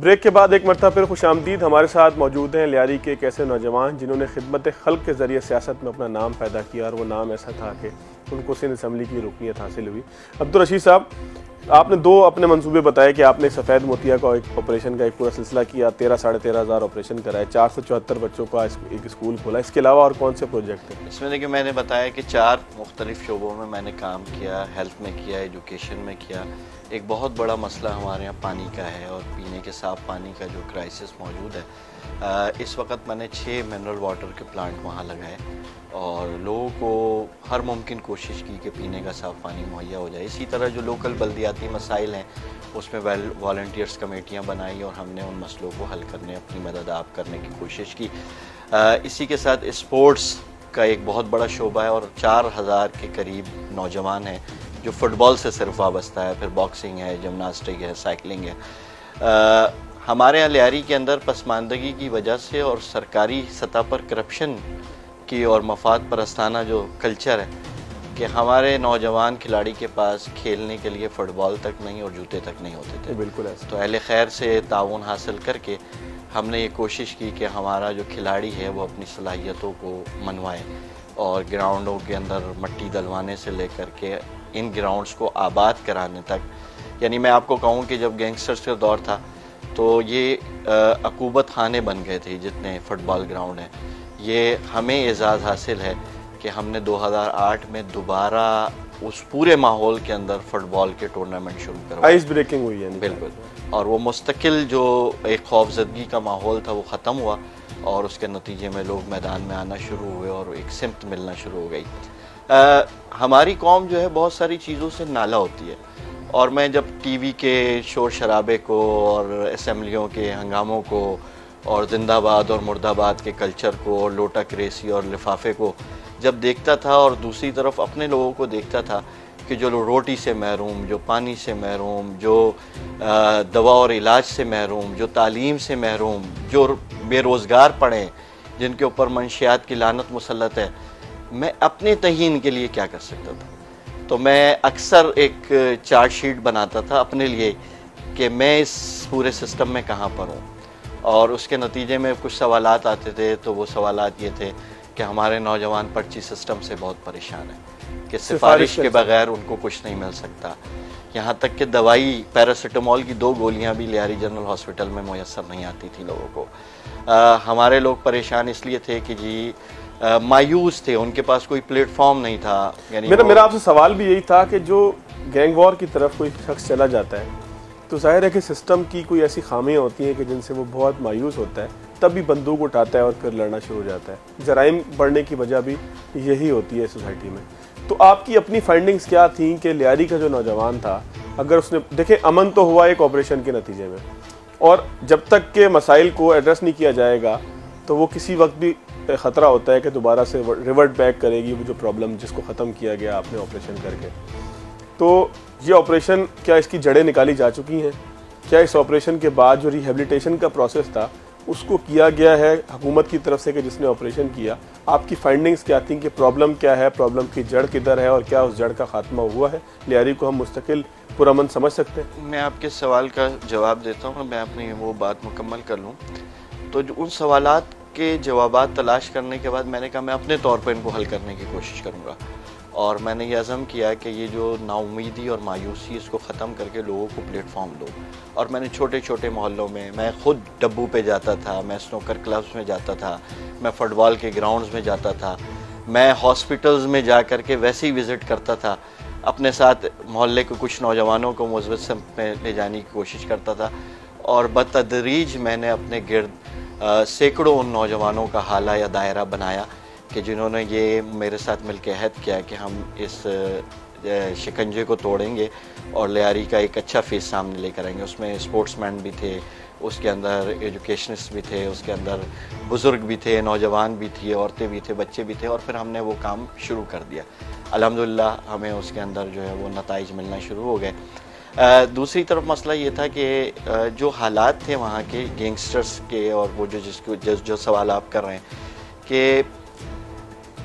Break کے بعد ایک مرتبہ پھر خوش آمدید ہمارے ساتھ موجود ہیں لیاری کے ایک ایسے نوجوان جنہوں نے خدمت خلق کے ذریعے سیاست میں اپنا نام پیدا کیا اور وہ نام ایسا تھا کہ ان کو سندھ اسمبلی کی رکنیت حاصل ہوئی۔ عبدالرشید صاحب آپ نے دو اپنے منصوبے بتائے کہ آپ نے سفید موتیا کا ایک آپریشن کا ایک پورا سلسلہ کیا، تیرہ ساڑھے تیرہ ہزار آپریشن کرائے چار سو چوہتر بچوں کا ایک اسکول کھولا۔ اس کے علاوہ اور کون سے پروجیکٹ ہیں؟ اس میں دیکھیں میں نے بتایا کہ چار مختلف شعبوں میں میں نے کام کیا ہیلتھ میں کیا ایجوکیشن میں کیا۔ ایک بہت بڑا مسئلہ ہمارے یہاں پانی کا ہے اور پینے کے صاف پانی کا جو کرائسس موجود ہے اس وقت میں نے چھ منرل واٹر کے پلانٹ وہاں لگائے اور لوگوں کو ہر ممکن کوشش کی کہ پینے کا صاف پانی مہیا ہو جائے۔ اسی طرح جو لوکل بلدیاتی مسائل ہیں، اس میں والنٹیئرس کمیٹیاں بنائی اور ہم نے ان مسئلوں کو حل کرنے، اپنی مدد آپ کرنے کی کوشش کی۔ اسی کے ساتھ اسپورٹس کا ایک بہت بڑا شعبہ ہے اور چار ہزار کے قریب نوجوان ہیں جو فٹ بال سے صرف وابستہ ہے۔ پھر باکسنگ ہے جمناسٹک ہے سائیکلنگ ہے۔ ہمارے یہاں لیاری کے اندر پسماندگی کی وجہ سے اور سرکاری سطح پر کرپشن کی اور مفاد پرستانہ جو کلچر ہے کہ ہمارے نوجوان کھلاڑی کے پاس کھیلنے کے لیے فٹ بال تک نہیں اور جوتے تک نہیں ہوتے تھے۔ بالکل ایسا۔ تو اہل خیر سے تعاون حاصل کر کے ہم نے یہ کوشش کی کہ ہمارا جو کھلاڑی ہے وہ اپنی صلاحیتوں کو منوائے اور گراؤنڈوں کے اندر مٹی دلوانے سے لے کر کے ان گراؤنڈز کو آباد کرانے تک۔ یعنی میں آپ کو کہوں کہ جب گینگسٹرز کا دور تھا تو یہ عقوبت خانے بن گئے تھے جتنے فٹ بال گراؤنڈ ہیں۔ یہ ہمیں اعزاز حاصل ہے کہ ہم نے دو ہزار آٹھ میں دوبارہ اس پورے ماحول کے اندر فٹ بال کے ٹورنامنٹ شروع کروا آئس بریکنگ ہوئی ہے بالکل۔ اور وہ مستقل جو ایک خوف زدگی کا ماحول تھا وہ ختم ہوا اور اس کے نتیجے میں لوگ میدان میں آنا شروع ہوئے اور ایک سمت ملنا شروع ہو گئی۔ ہماری قوم جو ہے بہت ساری چیزوں سے نالا ہوتی ہے۔ اور میں جب ٹی وی کے شور شرابے کو اور اسمبلیوں کے ہنگاموں کو اور زندہ باد اور مرد آباد کے کلچر کو اور لوٹا کریسی اور لفافے کو جب دیکھتا تھا اور دوسری طرف اپنے لوگوں کو دیکھتا تھا کہ جو روٹی سے محروم، جو پانی سے محروم، جو دوا اور علاج سے محروم، جو تعلیم سے محروم، جو بے روزگار پڑھیں، جن کے اوپر منشیات کی لانت مسلط ہے، میں اپنے تہین کے لیے کیا کر سکتا تھا؟ تو میں اکثر ایک چارٹ شیٹ بناتا تھا اپنے لیے کہ میں اس پورے سسٹم میں کہاں پر ہوں۔ اور اس کے نتیجے میں کچھ سوالات آتے تھے تو وہ سوالات یہ تھے کہ ہمارے نوجوان پرچی سسٹم سے بہت پریشان ہیں کہ سفارش کے بغیر ان کو کچھ نہیں مل سکتا۔ یہاں تک کہ دوائی پیراسیٹامول کی دو گولیاں بھی لیاری جنرل ہاسپٹل میں میسر نہیں آتی تھی لوگوں کو۔ ہمارے لوگ پریشان اس لیے تھے کہ جی مایوس تھے ان کے پاس کوئی پلیٹ فارم نہیں تھا یعنی میرا آپ سے سوال بھی یہی تھا کہ جو گینگ وار کی طرف کوئی شخص چلا جاتا ہے تو ظاہر ہے کہ سسٹم کی کوئی ایسی خامیاں ہوتی ہیں کہ جن سے وہ بہت مایوس ہوتا ہے تب بھی بندوق اٹھاتا ہے اور پھر لڑنا شروع ہو جاتا ہے۔ جرائم بڑھنے کی وجہ بھی یہی ہوتی ہے سوسائٹی میں۔ تو آپ کی اپنی فائنڈنگز کیا تھیں کہ لیاری کا جو نوجوان تھا اگر اس نے دیکھیں امن تو ہوا ایک آپریشن کے نتیجے میں اور جب تک کہ مسائل کو ایڈریس نہیں کیا جائے گا تو وہ کسی وقت بھی خطرہ ہوتا ہے کہ دوبارہ سے ریورٹ بیک کرے گی وہ جو پرابلم جس کو ختم کیا گیا آپ نے آپریشن کر کے۔ تو یہ آپریشن کیا اس کی جڑیں نکالی جا چکی ہیں؟ کیا اس آپریشن کے بعد جو ریہیبلیٹیشن کا پروسیس تھا، اس کو کیا گیا ہے حکومت کی طرف سے کہ جس نے آپریشن کیا، آپ کی فائنڈنگز کیا تھیں کہ پرابلم کیا ہے پرابلم کی جڑ کدھر ہے اور کیا اس جڑ کا خاتمہ ہوا ہے؟ لیاری کو ہم مستقل پرامن سمجھ سکتے ہیں۔ میں آپ کے سوال کا جواب دیتا ہوں، میں اپنی وہ بات مکمل کر لوں۔ تو جو ان سوالات کے جوابات تلاش کرنے کے بعد میں نے کہا میں اپنے طور پر ان کو حل کرنے کی کوشش کروں گا۔ اور میں نے یہ عزم کیا کہ یہ جو نا امیدی اور مایوسی اس کو ختم کر کے لوگوں کو پلیٹ فارم دو۔ اور میں نے چھوٹے چھوٹے محلوں میں میں خود ڈبو پہ جاتا تھا، میں سنوکر کلبز میں جاتا تھا، میں فٹ بال کے گراؤنڈز میں جاتا تھا، میں ہاسپٹلز میں جا کر کے ویسے ہی وزٹ کرتا تھا۔ اپنے ساتھ محلے کے کچھ نوجوانوں کو مثبت سمت میں لے جانے کی کوشش کرتا تھا۔ اور بتدریج میں نے اپنے گرد سینکڑوں ان نوجوانوں کا حالہ یا دائرہ بنایا کہ جنہوں نے یہ میرے ساتھ مل کے عہد کیا کہ ہم اس شکنجے کو توڑیں گے اور لیاری کا ایک اچھا فیس سامنے لے کر آئیں گے۔ اس میں اسپورٹس مین بھی تھے، اس کے اندر ایجوکیشنسٹ بھی تھے، اس کے اندر بزرگ بھی تھے، نوجوان بھی تھے، عورتیں بھی تھے، بچے بھی تھے اور پھر ہم نے وہ کام شروع کر دیا۔ الحمدللہ ہمیں اس کے اندر جو ہے وہ نتائج ملنا شروع ہو گئے۔ دوسری طرف مسئلہ یہ تھا کہ جو حالات تھے وہاں کے گینگسٹرز کے اور وہ جو جس کو جو سوال آپ کر رہے ہیں کہ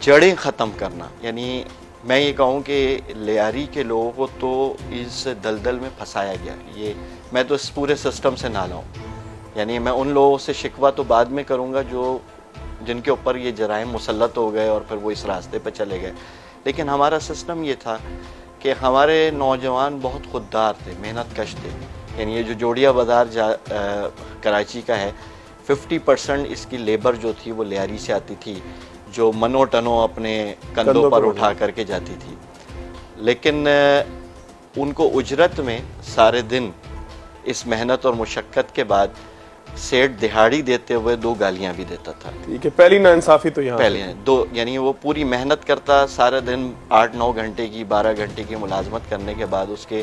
جڑیں ختم کرنا یعنی میں یہ کہوں کہ لیاری کے لوگوں کو تو اس دلدل میں پھنسایا گیا۔ یہ میں تو اس پورے سسٹم سے نالا ہوں۔ یعنی میں ان لوگوں سے شکوہ تو بعد میں کروں گا جو جن کے اوپر یہ جرائم مسلط ہو گئے اور پھر وہ اس راستے پہ چلے گئے۔ لیکن ہمارا سسٹم یہ تھا کہ ہمارے نوجوان بہت خوددار تھے محنت کش تھے۔ یعنی یہ جو جوڑیا بازار جا کراچی کا ہے ففٹی پرسنٹ اس کی لیبر جو تھی وہ لیاری سے آتی تھی جو منو ٹنو اپنے کندھوں پر اٹھا کر کے جاتی تھی۔ لیکن ان کو اجرت میں سارے دن اس محنت اور مشقت کے بعد سیٹ دہاڑی دیتے ہوئے دو گالیاں بھی دیتا تھا۔ ٹھیک ہے پہلی نا انصافی تو یہاں۔ پہلی دو یعنی وہ پوری محنت کرتا سارے دن آٹھ نو گھنٹے کی بارہ گھنٹے کی ملازمت کرنے کے بعد اس کے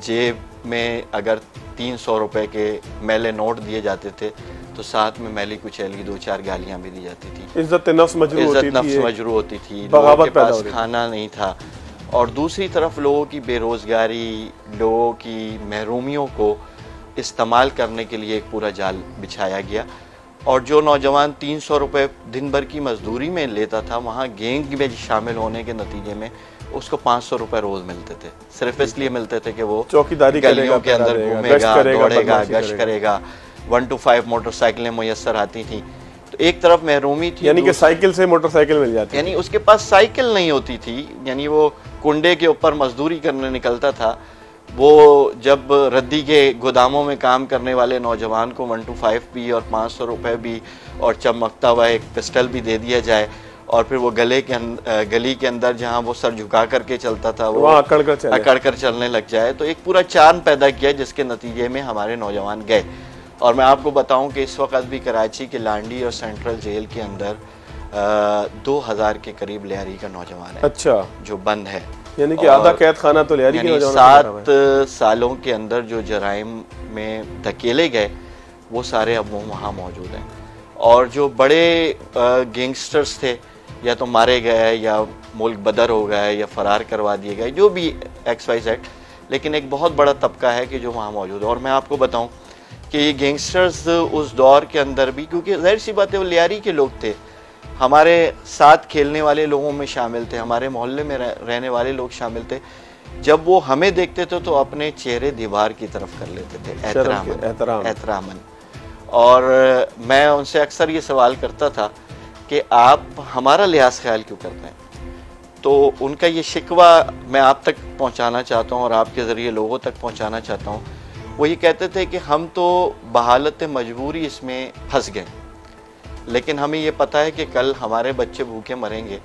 جیب میں اگر تین سو روپے کے میلے نوٹ دیے جاتے تھے تو ساتھ میں میلی کچیلی دو چار گالیاں بھی دی جاتی تھی۔ عزت نفس مجروع ہوتی عزت نفس مجروع ہوتی تھی لوگوں کے پاس کھانا نہیں تھا۔ اور دوسری طرف لوگوں کی بے روزگاری لوگوں کی محرومیوں کو استعمال کرنے کے لیے ایک پورا جال بچھایا گیا اور جو نوجوان تین سو روپے دن بھر کی مزدوری میں لیتا تھا وہاں گینگ میں شامل ہونے کے نتیجے میں اس کو پانچ سو روپے روز ملتے تھے۔ صرف اس لیے ملتے تھے کہ وہ چوکیداری گلیوں کے اندر گھومے گا دوڑے گا گشت کرے گا۔ ون ٹو فائیو موٹر سائیکلیں میسر آتی تھیں۔ تو ایک طرف محرومی تھی یعنی کہ سائیکل سے موٹر سائیکل مل جاتی یعنی اس کے پاس سائیکل نہیں ہوتی تھی یعنی وہ کنڈے کے اوپر مزدوری کرنے نکلتا تھا۔ وہ جب ردی کے گوداموں میں کام کرنے والے نوجوان کو ون ٹو فائیو بھی اور پانچ سو روپے بھی اور چمکتا ہوا ایک پسٹل بھی دے دیا جائے اور پھر وہ گلے کے گلی کے اندر جہاں وہ سر جھکا کر کے چلتا تھا وہ اکڑ کر چلنے لگ جائے تو ایک پورا چاند پیدا کیا جس کے نتیجے میں ہمارے نوجوان گئے۔ اور میں آپ کو بتاؤں کہ اس وقت بھی کراچی کے لانڈی اور سینٹرل جیل کے اندر دو ہزار کے قریب لیاری کا نوجوان ہے اچھا۔ جو بند ہے۔ یعنی کہ آدھا قید خانہ تو لیاری یعنی سات سالوں کے اندر جو جرائم میں دھکیلے گئے وہ سارے اب وہ وہاں موجود ہیں۔ اور جو بڑے گینگسٹرز تھے یا تو مارے گئے یا ملک بدر ہو گئے یا فرار کروا دیے گئے جو بھی ایکس وائی زیڈ لیکن ایک بہت بڑا طبقہ ہے کہ جو وہاں موجود ہے۔ اور میں آپ کو بتاؤں کہ یہ گینگسٹرز اس دور کے اندر بھی کیونکہ ظاہر سی بات ہے وہ لیاری کے لوگ تھے۔ ہمارے ساتھ کھیلنے والے لوگوں میں شامل تھے ہمارے محلے میں رہنے والے لوگ شامل تھے۔ جب وہ ہمیں دیکھتے تھے تو اپنے چہرے دیوار کی طرف کر لیتے تھے احترام۔ احترامن اور میں ان سے اکثر یہ سوال کرتا تھا کہ آپ ہمارا لحاظ خیال کیوں کرتے ہیں؟ تو ان کا یہ شکوہ میں آپ تک پہنچانا چاہتا ہوں اور آپ کے ذریعے لوگوں تک پہنچانا چاہتا ہوں۔ وہ یہ کہتے تھے کہ ہم تو بحالت مجبوری اس میں پھنس گئے۔ لیکن ہمیں یہ پتہ ہے کہ کل ہمارے بچے بھوکے مریں گے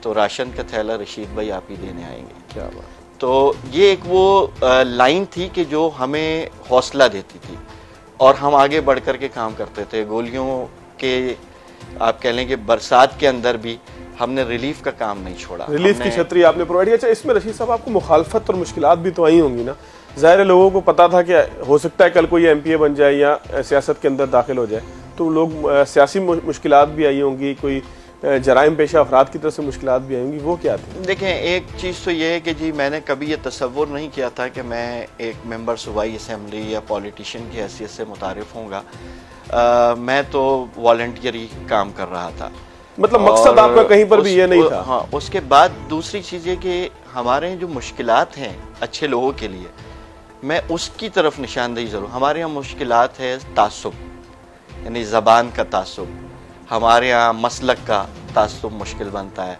تو راشن کا تھیلا رشید بھائی آپ ہی دینے آئیں گے۔ کیا بات۔ تو یہ ایک وہ لائن تھی کہ جو ہمیں حوصلہ دیتی تھی اور ہم آگے بڑھ کر کے کام کرتے تھے۔ گولیوں کے آپ کہہ لیں کہ برسات کے اندر بھی ہم نے ریلیف کا کام نہیں چھوڑا۔ ریلیف کی چھتری آپ نے پرووائڈ کیا اچھا اس میں رشید صاحب آپ کو مخالفت اور مشکلات بھی تو آئی ہوں گی نا؟ ظاہر لوگوں کو پتا تھا کہ ہو سکتا ہے کل کوئی ایم پی اے بن جائے یا سیاست کے اندر داخل ہو جائے۔ تو لوگ سیاسی مشکلات بھی آئی ہوں گی کوئی جرائم پیشہ افراد کی طرف سے مشکلات بھی آئی ہوں گی وہ کیا تھی دیکھیں ایک چیز تو یہ ہے کہ جی میں نے کبھی یہ تصور نہیں کیا تھا کہ میں ایک ممبر صوبائی اسمبلی یا پولیٹیشین کی حیثیت سے متعارف ہوں گا۔ میں تو والنٹیری کام کر رہا تھا۔ مطلب مقصد آپ کا کہیں پر بھی یہ نہیں تھا۔ ہاں اس کے بعد دوسری چیز یہ کہ ہمارے جو مشکلات ہیں اچھے لوگوں کے لیے میں اس کی طرف نشاندہی ضرور ہمارے یہاں مشکلات ہے تعصب۔ یعنی زبان کا تعصب ہمارے یہاں مسلک کا تعصب مشکل بنتا ہے۔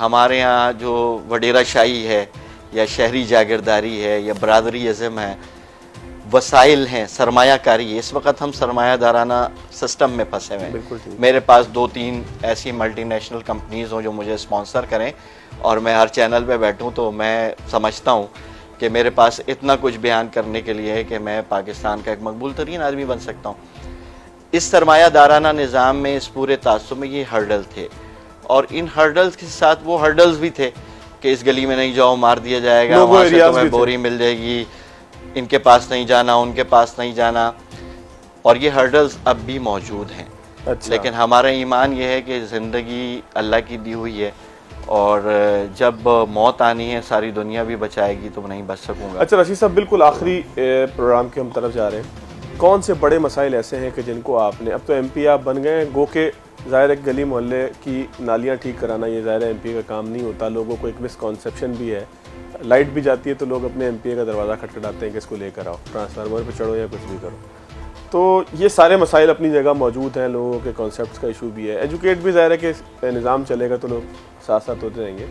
ہمارے یہاں جو وڈیرہ شاہی ہے یا شہری جاگرداری ہے یا برادری ازم ہے وسائل ہیں سرمایہ کاری ہے۔ اس وقت ہم سرمایہ دارانہ سسٹم میں پھنسے ہوئے ہیں۔ میرے پاس دو تین ایسی ملٹی نیشنل کمپنیز ہوں جو مجھے اسپانسر کریں اور میں ہر چینل پہ بیٹھوں تو میں سمجھتا ہوں کہ میرے پاس اتنا کچھ بیان کرنے کے لیے ہے کہ میں پاکستان کا ایک مقبول ترین آدمی بن سکتا ہوں۔ اس سرمایہ دارانہ نظام میں اس پورے تعصب میں یہ ہرڈل تھے۔ اور ان ہرڈلز کے ساتھ وہ ہرڈلز بھی تھے کہ اس گلی میں نہیں جاؤ مار دیا جائے گا وہاں سے تمہیں بوری مل جائے گی ان کے پاس نہیں جانا ان کے پاس نہیں جانا۔ اور یہ ہرڈلز اب بھی موجود ہیں۔ اچھا۔ لیکن ہمارا ایمان یہ ہے کہ زندگی اللہ کی دی ہوئی ہے۔ اور جب موت آنی ہے ساری دنیا بھی بچائے گی تو نہیں بچ سکوں گا۔ اچھا رشید صاحب بالکل آخری پروگرام کے ہم طرف جا رہے ہیں۔ کون سے بڑے مسائل ایسے ہیں کہ جن کو آپ نے اب تو ایم پی آپ بن گئے ہیں، گو کہ ظاہر ایک گلی محلے کی نالیاں ٹھیک کرانا یہ ظاہر ایم پی کا کام نہیں ہوتا، لوگوں کو ایک مسکانسیپشن بھی ہے۔ لائٹ بھی جاتی ہے تو لوگ اپنے ایم پی اے کا دروازہ کھٹکھٹاتے ہیں کہ اس کو لے کر آؤ ٹرانسفارمر پہ چڑھو یا کچھ بھی کرو۔ تو یہ سارے مسائل اپنی جگہ موجود ہیں، لوگوں کے کانسیپٹس کا ایشو بھی ہے۔ ایجوکیٹ بھی ظاہر ہے کہ نظام چلے گا تو لوگ ساتھ ساتھ ہوتے رہیں گے۔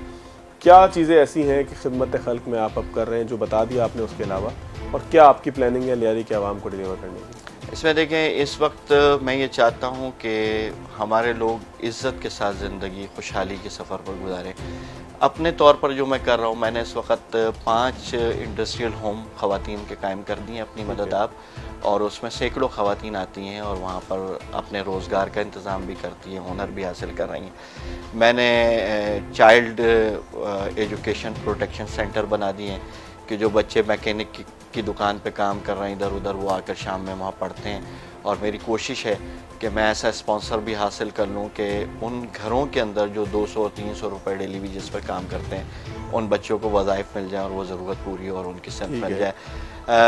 کیا چیزیں ایسی ہیں کہ خدمت خلق میں آپ اب کر رہے ہیں جو بتا دیا آپ نے اس کے علاوہ؟ اور کیا آپ کی پلاننگ ہے لیاری کے عوام کو ڈیلیور کرنے کی؟ اس میں دیکھیں اس وقت میں یہ چاہتا ہوں کہ ہمارے لوگ عزت کے ساتھ زندگی خوشحالی کے سفر پر گزاریں۔ اپنے طور پر جو میں کر رہا ہوں میں نے اس وقت پانچ انڈسٹریل ہوم خواتین کے قائم کر دی ہیں اپنی مدد آپ اور اس میں سینکڑوں خواتین آتی ہیں اور وہاں پر اپنے روزگار کا انتظام بھی کرتی ہیں ہنر بھی حاصل کر رہی ہیں۔ میں نے چائلڈ ایجوکیشن پروٹیکشن سینٹر بنا دیے ہیں۔ کہ جو بچے میکینک کی دکان پہ کام کر رہے ہیں ادھر ادھر وہ آ کر شام میں وہاں پڑھتے ہیں۔ اور میری کوشش ہے کہ میں ایسا اسپانسر بھی حاصل کر لوں کہ ان گھروں کے اندر جو دو سو تین سو روپے ڈیلی بھی جس پر کام کرتے ہیں ان بچوں کو وظائف مل جائیں اور وہ ضرورت پوری اور ان کی صحت مل جائے۔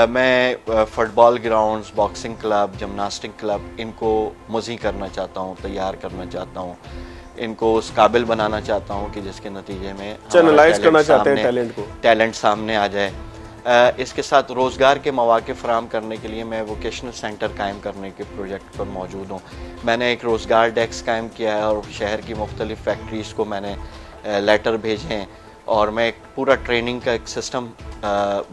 میں football grounds boxing club gymnastic club ان کو مزی کرنا چاہتا ہوں تیار کرنا چاہتا ہوں۔ ان کو اس قابل بنانا چاہتا ہوں کہ جس کے نتیجے میں ٹیلنٹ سامنے آ جائے۔ اس کے ساتھ روزگار کے مواقع فراہم کرنے کے لیے میں ووکیشنل سینٹر قائم کرنے کے پروجیکٹ پر موجود ہوں۔ میں نے ایک روزگار ڈیکس قائم کیا ہے اور شہر کی مختلف فیکٹریز کو میں نے لیٹر بھیجے ہیں اور میں ایک پورا ٹریننگ کا ایک سسٹم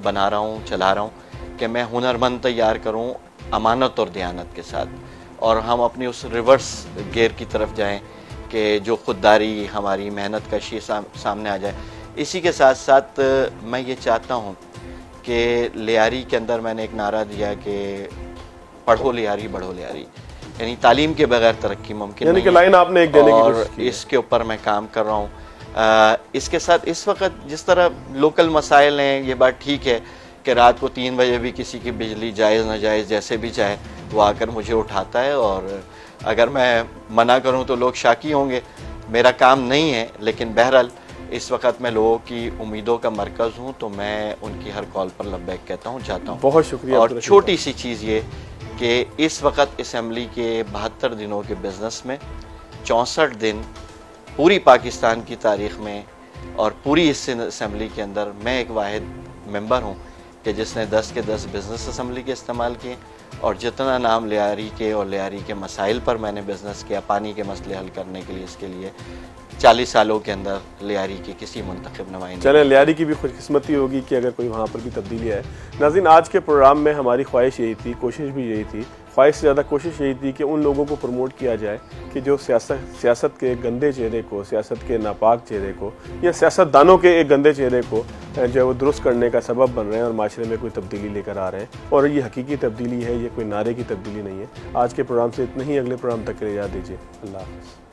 بنا رہا ہوں چلا رہا ہوں کہ میں ہنرمند تیار کروں امانت اور دیانت کے ساتھ۔ اور ہم اپنی اس ریورس گیئر کی طرف جائیں۔ کہ جو خودداری ہماری محنت کشی سامنے آ جائے۔ اسی کے ساتھ ساتھ میں یہ چاہتا ہوں کہ لیاری کے اندر میں نے ایک نعرہ دیا کہ پڑھو لیاری بڑھو لیاری۔ یعنی تعلیم کے بغیر ترقی ممکن یعنی نہیں آپ نے ایک اور اس کے اوپر میں کام کر رہا ہوں۔ اس کے ساتھ اس وقت جس طرح لوکل مسائل ہیں یہ بات ٹھیک ہے کہ رات کو تین بجے بھی کسی کی بجلی جائز نہ جائز جیسے بھی چاہے۔ وہ آ کر مجھے اٹھاتا ہے اور اگر میں منع کروں تو لوگ شاکی ہوں گے۔ میرا کام نہیں ہے لیکن بہرحال اس وقت میں لوگوں کی امیدوں کا مرکز ہوں تو میں ان کی ہر کال پر لبیک کہتا ہوں چاہتا ہوں۔ بہت شکریہ اور چھوٹی سی چیز یہ کہ اس وقت اسمبلی کے بہتر دنوں کے بزنس میں چونسٹھ دن پوری پاکستان کی تاریخ میں اور پوری اس اسمبلی کے اندر میں ایک واحد ممبر ہوں۔ کہ جس نے دس کے دس بزنس اسمبلی کے استعمال کیے اور جتنا نام لیاری کے اور لیاری کے مسائل پر میں نے بزنس کیا، پانی کے مسئلے حل کرنے کے لیے، اس کے لیے چالیس سالوں کے اندر لیاری کی کسی منتخب نمائندے چلیں لیاری کی بھی خوش قسمتی ہوگی کہ اگر کوئی وہاں پر بھی تبدیلی ہے ناظرین، آج کے پروگرام میں ہماری خواہش یہی تھی، کوشش بھی یہی تھی خواہش سے زیادہ کوشش یہی تھی کہ ان لوگوں کو پروموٹ کیا جائے کہ جو سیاست سیاست کے گندے چہرے کو، سیاست کے ناپاک چہرے کو یا سیاست دانوں کے ایک گندے چہرے کو جو ہے وہ درست کرنے کا سبب بن رہے ہیں اور معاشرے میں کوئی تبدیلی لے کر آ رہے ہیں۔ اور یہ حقیقی تبدیلی ہے، یہ کوئی نعرے کی تبدیلی نہیں ہے۔ آج کے پروگرام سے اتنا ہی اگلے پروگرام تک کے لیے یاد دیجیے۔ اللہ حافظ۔